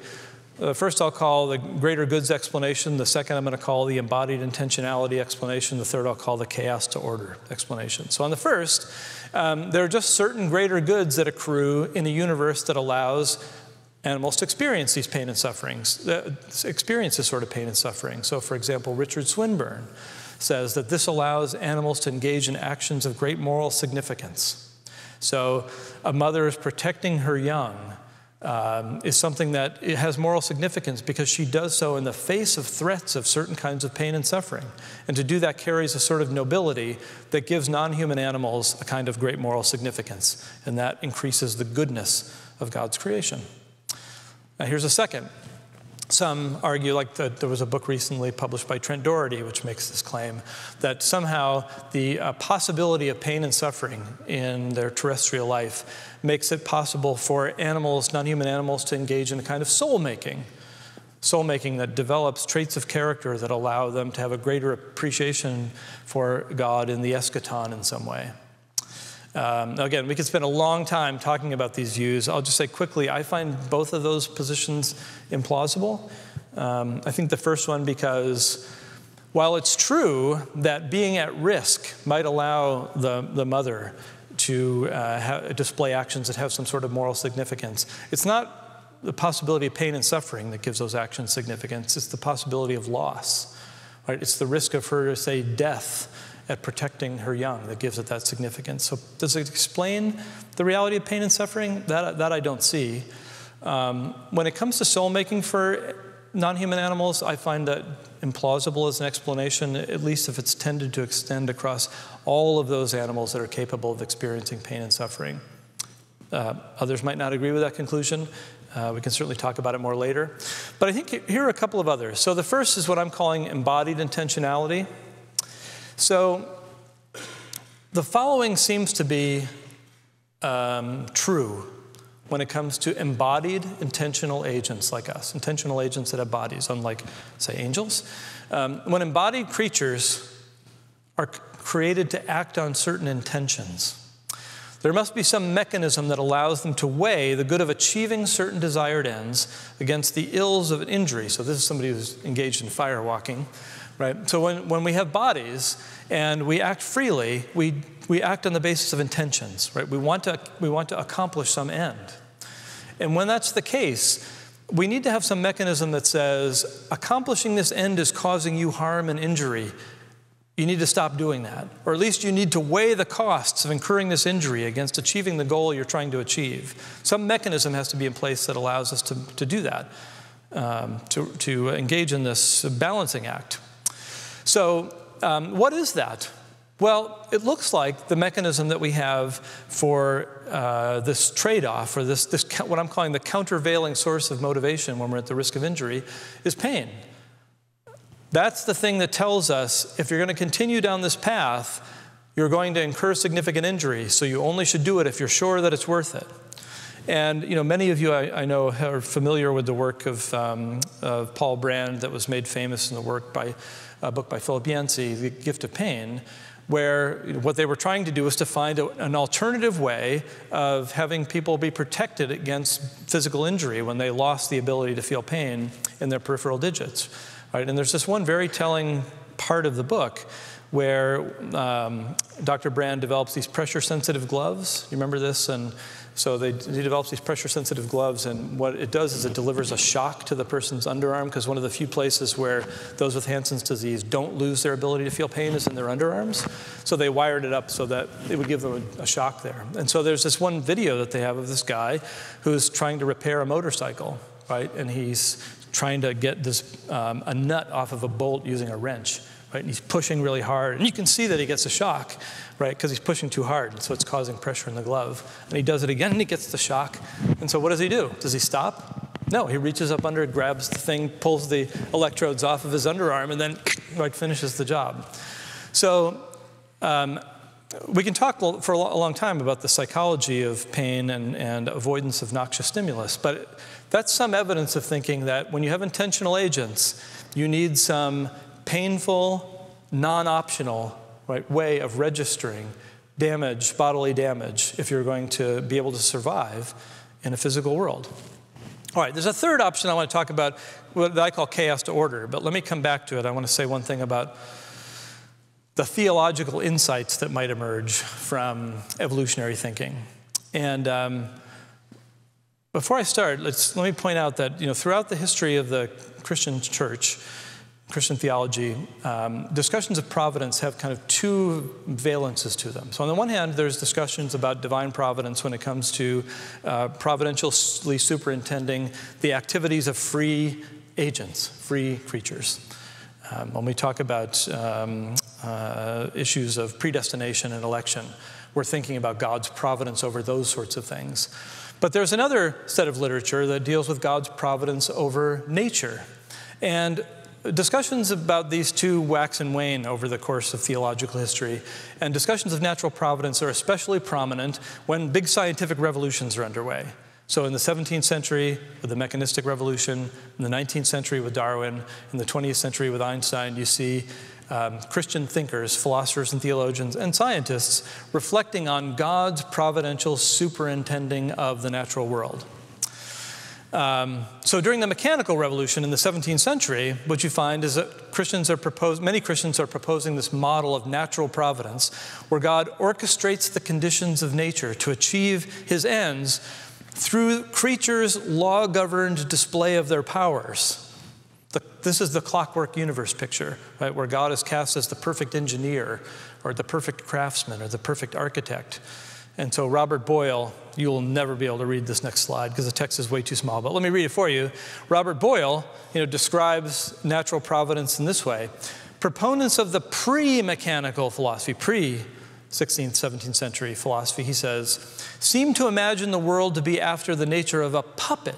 The first I'll call the greater goods explanation. The second I'm going to call the embodied intentionality explanation. The third I'll call the chaos to order explanation. So, on the first, um, there are just certain greater goods that accrue in a universe that allows animals to experience these pain and sufferings, uh, experience this sort of pain and suffering. So, for example, Richard Swinburne says that this allows animals to engage in actions of great moral significance. So a mother is protecting her young um, is something that has moral significance because she does so in the face of threats of certain kinds of pain and suffering. And to do that carries a sort of nobility that gives non human animals a kind of great moral significance, and that increases the goodness of God's creation. Now, here's a second some argue, like the, there was a book recently published by Trent Dougherty, which makes this claim, that somehow the uh, possibility of pain and suffering in their terrestrial life makes it possible for animals, non human animals, to engage in a kind of soul making. Soul making that develops traits of character that allow them to have a greater appreciation for God in the eschaton in some way. Um, again, we could spend a long time talking about these views. I'll just say quickly I find both of those positions implausible. Um, I think the first one because while it's true that being at risk might allow the, the mother to uh, display actions that have some sort of moral significance, it's not the possibility of pain and suffering that gives those actions significance, it's the possibility of loss. Right? It's the risk of her, say, death at protecting her young that gives it that significance. So, does it explain the reality of pain and suffering? That, that I don't see. Um, when it comes to soul making for non human animals, I find that implausible as an explanation, at least if it's tended to extend across all of those animals that are capable of experiencing pain and suffering. Uh, others might not agree with that conclusion. Uh, we can certainly talk about it more later. But I think here are a couple of others. So the first is what I'm calling embodied intentionality. So the following seems to be um, true when it comes to embodied intentional agents like us, intentional agents that have bodies, unlike, say, angels. Um, when embodied creatures are created to act on certain intentions, there must be some mechanism that allows them to weigh the good of achieving certain desired ends against the ills of an injury. So, this is somebody who's engaged in fire walking right? So when, when we have bodies and we act freely, we, we act on the basis of intentions, right? We want, to, we want to accomplish some end. And when that's the case, we need to have some mechanism that says, accomplishing this end is causing you harm and injury. You need to stop doing that. Or at least you need to weigh the costs of incurring this injury against achieving the goal you're trying to achieve. Some mechanism has to be in place that allows us to, to do that, um, to, to engage in this balancing act. So, um, what is that? Well, it looks like the mechanism that we have for uh, this trade off, or this, this, what I'm calling the countervailing source of motivation when we're at the risk of injury, is pain. That's the thing that tells us if you're going to continue down this path, you're going to incur significant injury, so you only should do it if you're sure that it's worth it. And you know, many of you I, I know are familiar with the work of, um, of Paul Brand that was made famous in the work by a book by Philip Yancey, The Gift of Pain, where what they were trying to do was to find a, an alternative way of having people be protected against physical injury when they lost the ability to feel pain in their peripheral digits. Right? And there's this one very telling part of the book where um, Dr. Brand develops these pressure sensitive gloves. You remember this? And so they, they develop these pressure sensitive gloves, and what it does is it delivers a shock to the person's underarm, because one of the few places where those with Hansen's disease don't lose their ability to feel pain is in their underarms. So they wired it up so that it would give them a, a shock there. And so there's this one video that they have of this guy who's trying to repair a motorcycle, right? And he's trying to get this um, a nut off of a bolt using a wrench right? And he's pushing really hard. And you can see that he gets a shock, right? Because he's pushing too hard. And so it's causing pressure in the glove. And he does it again and he gets the shock. And so what does he do? Does he stop? No, he reaches up under, grabs the thing, pulls the electrodes off of his underarm, and then right, finishes the job. So um, we can talk for a long time about the psychology of pain and, and avoidance of noxious stimulus, but that's some evidence of thinking that when you have intentional agents, you need some painful, non optional right, way of registering damage, bodily damage, if you're going to be able to survive in a physical world. All right, there's a third option I want to talk about what I call chaos to order, but let me come back to it. I want to say one thing about the theological insights that might emerge from evolutionary thinking. And um, before I start, let's, let me point out that you know, throughout the history of the Christian church, Christian theology, um, discussions of providence have kind of two valences to them. So, on the one hand, there's discussions about divine providence when it comes to uh, providentially superintending the activities of free agents, free creatures. Um, when we talk about um, uh, issues of predestination and election, we're thinking about God's providence over those sorts of things. But there's another set of literature that deals with God's providence over nature. And Discussions about these two wax and wane over the course of theological history, and discussions of natural providence are especially prominent when big scientific revolutions are underway. So, in the 17th century, with the mechanistic revolution, in the 19th century with Darwin, in the 20th century with Einstein, you see um, Christian thinkers, philosophers and theologians, and scientists reflecting on God's providential superintending of the natural world. Um, so during the mechanical revolution in the 17th century, what you find is that Christians are propose, many Christians are proposing this model of natural providence, where God orchestrates the conditions of nature to achieve his ends through creatures' law-governed display of their powers. The, this is the clockwork universe picture, right, where God is cast as the perfect engineer, or the perfect craftsman, or the perfect architect. And so Robert Boyle, you will never be able to read this next slide because the text is way too small, but let me read it for you. Robert Boyle, you know, describes natural providence in this way. Proponents of the pre-mechanical philosophy, pre 16th, 17th century philosophy, he says, seem to imagine the world to be after the nature of a puppet,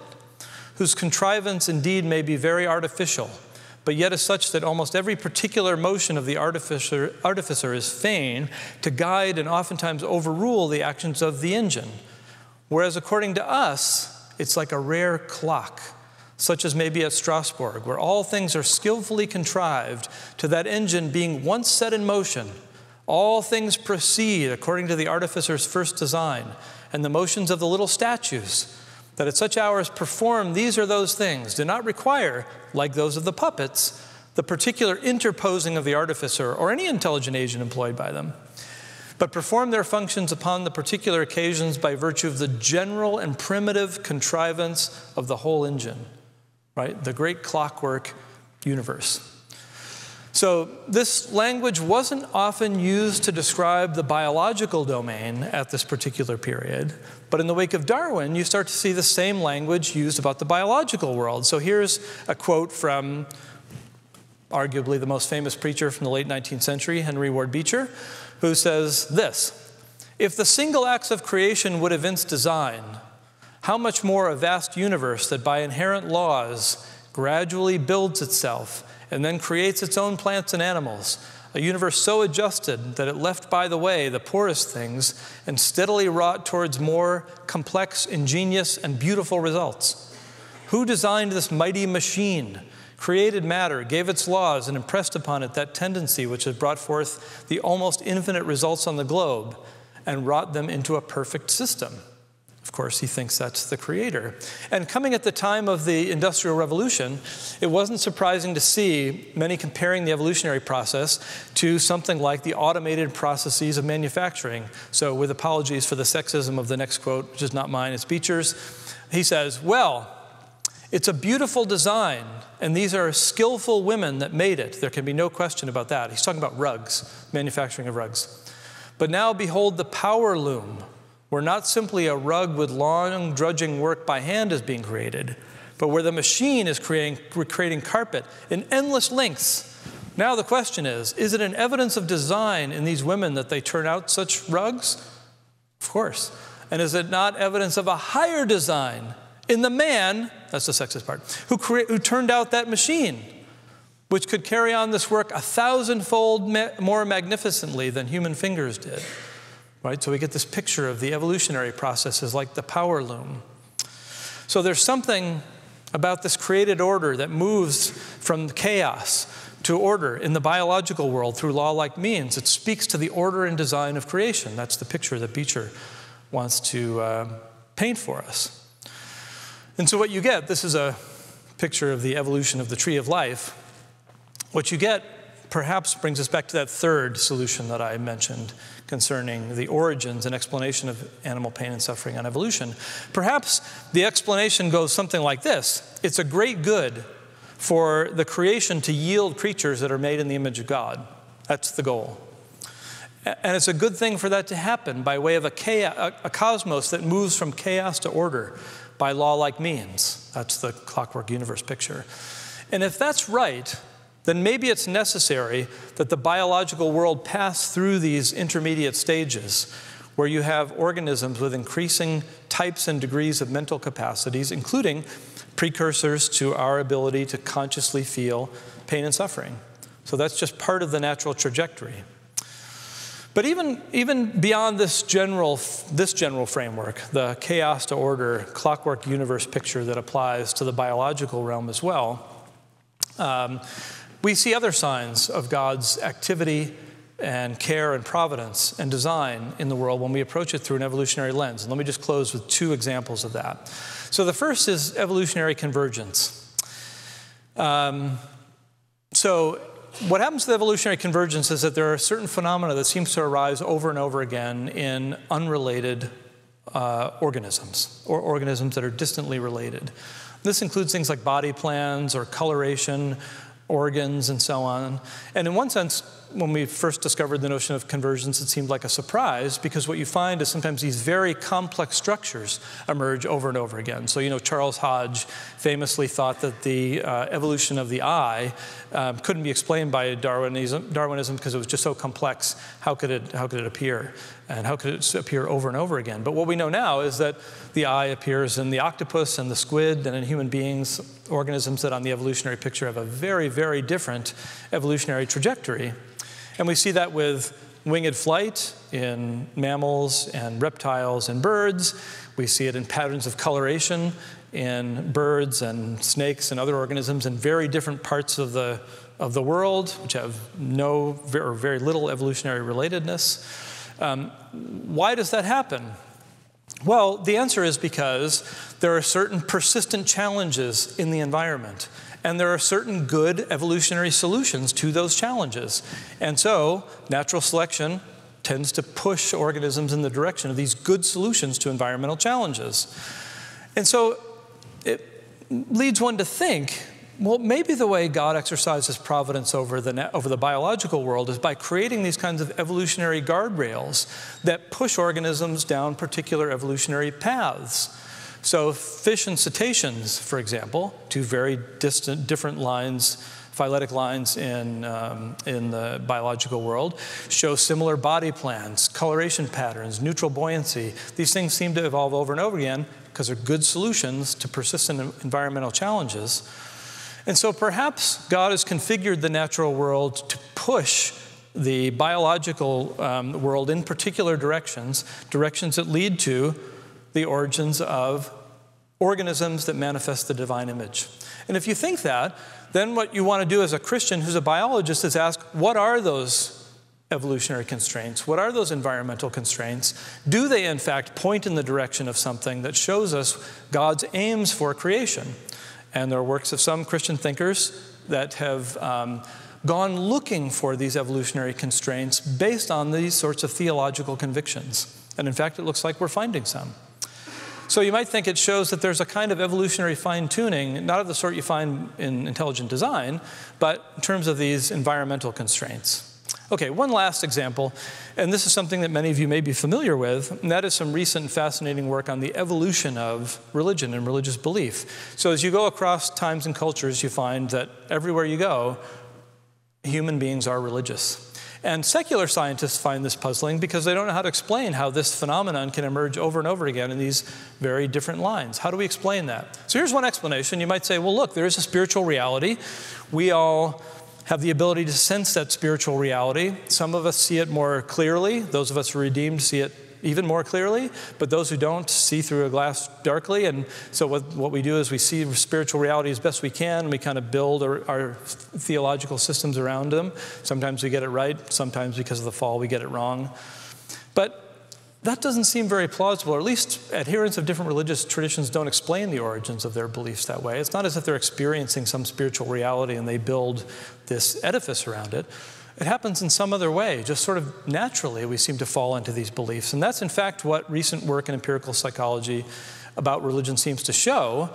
whose contrivance indeed may be very artificial, but yet is such that almost every particular motion of the artificer, artificer is fain to guide and oftentimes overrule the actions of the engine. Whereas according to us, it's like a rare clock, such as maybe at Strasbourg, where all things are skillfully contrived to that engine being once set in motion. All things proceed according to the artificer's first design, and the motions of the little statues that at such hours perform these or those things do not require, like those of the puppets, the particular interposing of the artificer or any intelligent agent employed by them, but perform their functions upon the particular occasions by virtue of the general and primitive contrivance of the whole engine, right? The great clockwork universe. So, this language wasn't often used to describe the biological domain at this particular period, but in the wake of Darwin, you start to see the same language used about the biological world. So, here's a quote from arguably the most famous preacher from the late 19th century, Henry Ward Beecher, who says this If the single acts of creation would evince design, how much more a vast universe that by inherent laws gradually builds itself and then creates its own plants and animals, a universe so adjusted that it left by the way the poorest things and steadily wrought towards more complex, ingenious, and beautiful results. Who designed this mighty machine? Created matter, gave its laws, and impressed upon it that tendency which has brought forth the almost infinite results on the globe and wrought them into a perfect system. Of course, he thinks that's the creator. And coming at the time of the Industrial Revolution, it wasn't surprising to see many comparing the evolutionary process to something like the automated processes of manufacturing. So, with apologies for the sexism of the next quote, which is not mine, it's Beecher's, he says, Well, it's a beautiful design, and these are skillful women that made it. There can be no question about that. He's talking about rugs, manufacturing of rugs. But now behold the power loom where not simply a rug with long drudging work by hand is being created, but where the machine is creating, creating carpet in endless lengths. Now the question is is it an evidence of design in these women that they turn out such rugs? Of course. And is it not evidence of a higher design in the man, that's the sexist part, who, who turned out that machine, which could carry on this work a thousandfold ma more magnificently than human fingers did? right? So we get this picture of the evolutionary processes like the power loom. So there's something about this created order that moves from chaos to order in the biological world through law like means. It speaks to the order and design of creation. That's the picture that Beecher wants to uh, paint for us. And so, what you get this is a picture of the evolution of the tree of life. What you get perhaps brings us back to that third solution that I mentioned concerning the origins and explanation of animal pain and suffering on evolution. Perhaps the explanation goes something like this It's a great good for the creation to yield creatures that are made in the image of God. That's the goal. And it's a good thing for that to happen by way of a, chaos, a, cosmos that moves from chaos to order by law like means. That's the clockwork universe picture. And if that's right, then maybe it's necessary that the biological world pass through these intermediate stages where you have organisms with increasing types and degrees of mental capacities, including precursors to our ability to consciously feel pain and suffering. So that's just part of the natural trajectory. But even, even beyond this general, this general framework, the chaos to order, clockwork universe picture that applies to the biological realm as well, um, we see other signs of God's activity and care and providence and design in the world when we approach it through an evolutionary lens. And let me just close with two examples of that. So the first is evolutionary convergence. Um, so what happens to evolutionary convergence is that there are certain phenomena that seems to arise over and over again in unrelated uh, organisms or organisms that are distantly related. This includes things like body plans or coloration, organs, and so on. And in one sense, when we first discovered the notion of convergence, it seemed like a surprise because what you find is sometimes these very complex structures emerge over and over again. So, you know, Charles Hodge famously thought that the uh, evolution of the eye um, couldn't be explained by Darwinism, Darwinism because it was just so complex. How could, it, how could it appear? And how could it appear over and over again? But what we know now is that the eye appears in the octopus and the squid and in human beings, organisms that on the evolutionary picture have a very, very different evolutionary trajectory. And we see that with winged flight in mammals and reptiles and birds. We see it in patterns of coloration in birds and snakes and other organisms in very different parts of the, of the world, which have no or very little evolutionary relatedness. Um, why does that happen? Well, the answer is because there are certain persistent challenges in the environment and there are certain good evolutionary solutions to those challenges. And so, natural selection tends to push organisms in the direction of these good solutions to environmental challenges. And so, it leads one to think well, maybe the way God exercises providence over the, over the biological world is by creating these kinds of evolutionary guardrails that push organisms down particular evolutionary paths. So fish and cetaceans, for example, two very distant, different lines, phyletic lines in, um, in the biological world, show similar body plans, coloration patterns, neutral buoyancy. These things seem to evolve over and over again because they're good solutions to persistent environmental challenges. And so perhaps God has configured the natural world to push the biological um, world in particular directions, directions that lead to the origins of organisms that manifest the divine image. And if you think that, then what you want to do as a Christian who's a biologist is ask, what are those evolutionary constraints? What are those environmental constraints? Do they, in fact, point in the direction of something that shows us God's aims for creation? And there are works of some Christian thinkers that have um, gone looking for these evolutionary constraints based on these sorts of theological convictions. And in fact, it looks like we're finding some. So you might think it shows that there's a kind of evolutionary fine tuning, not of the sort you find in intelligent design, but in terms of these environmental constraints. Okay, one last example, and this is something that many of you may be familiar with, and that is some recent fascinating work on the evolution of religion and religious belief. So as you go across times and cultures, you find that everywhere you go, human beings are religious. And secular scientists find this puzzling because they don't know how to explain how this phenomenon can emerge over and over again in these very different lines. How do we explain that? So here's one explanation. You might say, well, look, there is a spiritual reality. We all have the ability to sense that spiritual reality. Some of us see it more clearly. Those of us who are redeemed see it even more clearly, but those who don't see through a glass darkly. And so, what, what we do is we see spiritual reality as best we can, and we kind of build our, our theological systems around them. Sometimes we get it right, sometimes because of the fall, we get it wrong. But that doesn't seem very plausible, or at least adherents of different religious traditions don't explain the origins of their beliefs that way. It's not as if they're experiencing some spiritual reality and they build this edifice around it. It happens in some other way, just sort of naturally, we seem to fall into these beliefs. And that's, in fact, what recent work in empirical psychology about religion seems to show.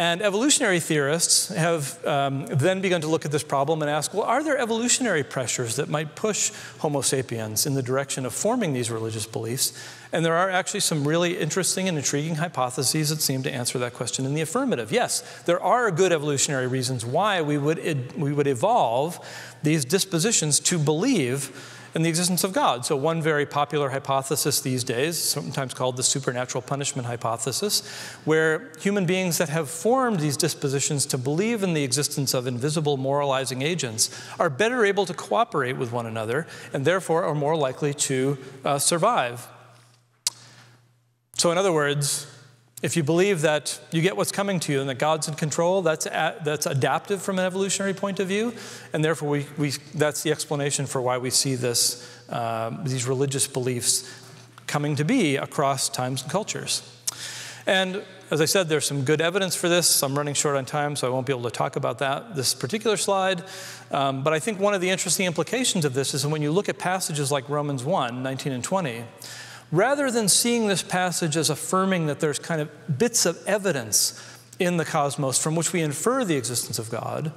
And evolutionary theorists have um, then begun to look at this problem and ask well, are there evolutionary pressures that might push Homo sapiens in the direction of forming these religious beliefs? And there are actually some really interesting and intriguing hypotheses that seem to answer that question in the affirmative. Yes, there are good evolutionary reasons why we would, we would evolve these dispositions to believe in the existence of God. So, one very popular hypothesis these days, sometimes called the supernatural punishment hypothesis, where human beings that have formed these dispositions to believe in the existence of invisible moralizing agents are better able to cooperate with one another and therefore are more likely to uh, survive so, in other words, If you believe that you get what's coming to you and that God's in control, that's, a, that's adaptive from an evolutionary point of view, and therefore we, we, that's the explanation for why we see this, uh, these religious beliefs coming to be across times and cultures. And as I said, there's some good evidence for this. I'm running short on time, so I won't be able to talk about that this particular slide. Um, but I think one of the interesting implications of this is when you look at passages like Romans 1 19 and 20, rather than seeing this passage as affirming that there's kind of bits of evidence in the cosmos from which we infer the existence of God,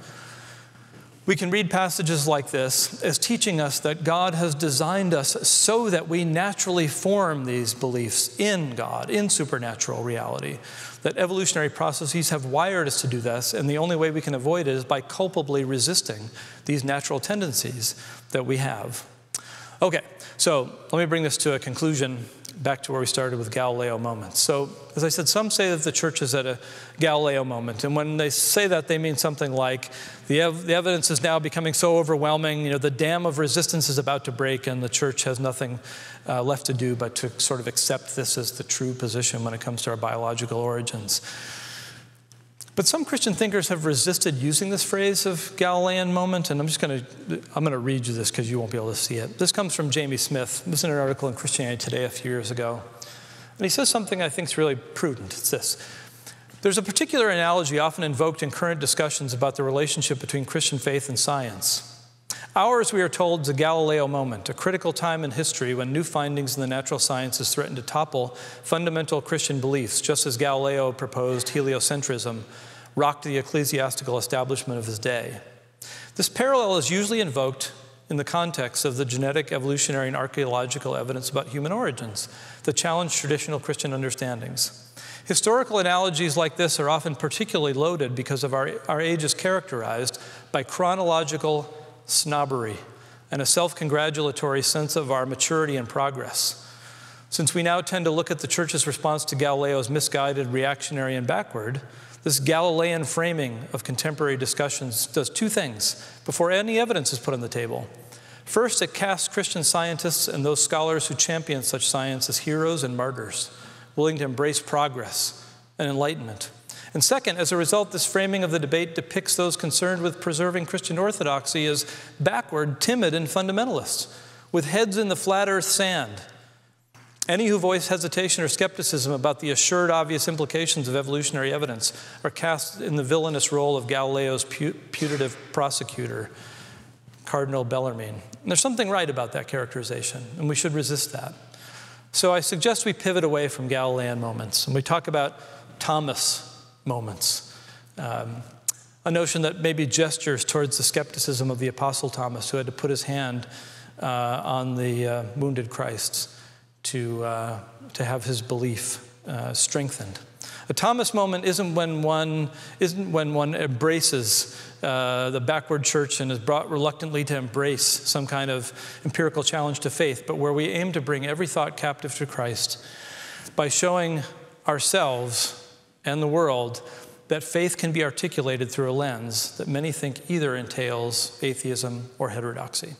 we can read passages like this as teaching us that God has designed us so that we naturally form these beliefs in God, in supernatural reality. That evolutionary processes have wired us to do this, and the only way we can avoid it is by culpably resisting these natural tendencies that we have. Okay, so let me bring this to a conclusion back to where we started with Galileo moments. So, as I said, some say that the church is at a Galileo moment. And when they say that, they mean something like the, ev- the evidence is now becoming so overwhelming, you know, the dam of resistance is about to break, and the church has nothing uh, left to do but to sort of accept this as the true position when it comes to our biological origins. But some Christian thinkers have resisted using this phrase of Galilean moment, and I'm just going to I'm going to read you this because you won't be able to see it. This comes from Jamie Smith. This is in an article in Christianity Today a few years ago, and he says something I think is really prudent. It's this: There's a particular analogy often invoked in current discussions about the relationship between Christian faith and science. Ours, we are told, is a Galileo moment, a critical time in history when new findings in the natural sciences threaten to topple fundamental Christian beliefs, just as Galileo proposed heliocentrism rocked the ecclesiastical establishment of his day. This parallel is usually invoked in the context of the genetic, evolutionary, and archaeological evidence about human origins that challenge traditional Christian understandings. Historical analogies like this are often particularly loaded because of our, our age is characterized by chronological snobbery, and a self congratulatory sense of our maturity and progress. Since we now tend to look at the church's response to Galileo as misguided, reactionary, and backward, this Galilean framing of contemporary discussions does two things before any evidence is put on the table. First, it casts Christian scientists and those scholars who champion such science as heroes and martyrs, willing to embrace progress and enlightenment. And second, as a result, this framing of the debate depicts those concerned with preserving Christian orthodoxy as backward, timid, and fundamentalists, with heads in the flat earth sand. Any who voice hesitation or skepticism about the assured obvious implications of evolutionary evidence are cast in the villainous role of Galileo's putative prosecutor, Cardinal Bellarmine. And there's something right about that characterization, and we should resist that. So I suggest we pivot away from Galilean moments and we talk about Thomas moments. Um, a notion that maybe gestures towards the skepticism of the Apostle Thomas, who had to put his hand uh, on the uh, wounded Christ to, uh, to have his belief uh, strengthened. A Thomas moment isn't when one, isn't when one embraces uh, the backward church and is brought reluctantly to embrace some kind of empirical challenge to faith, but where we aim to bring every thought captive to Christ by showing ourselves and the world that faith can be articulated through a lens that many think either entails atheism or heterodoxy.